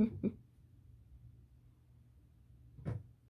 Mm-hmm.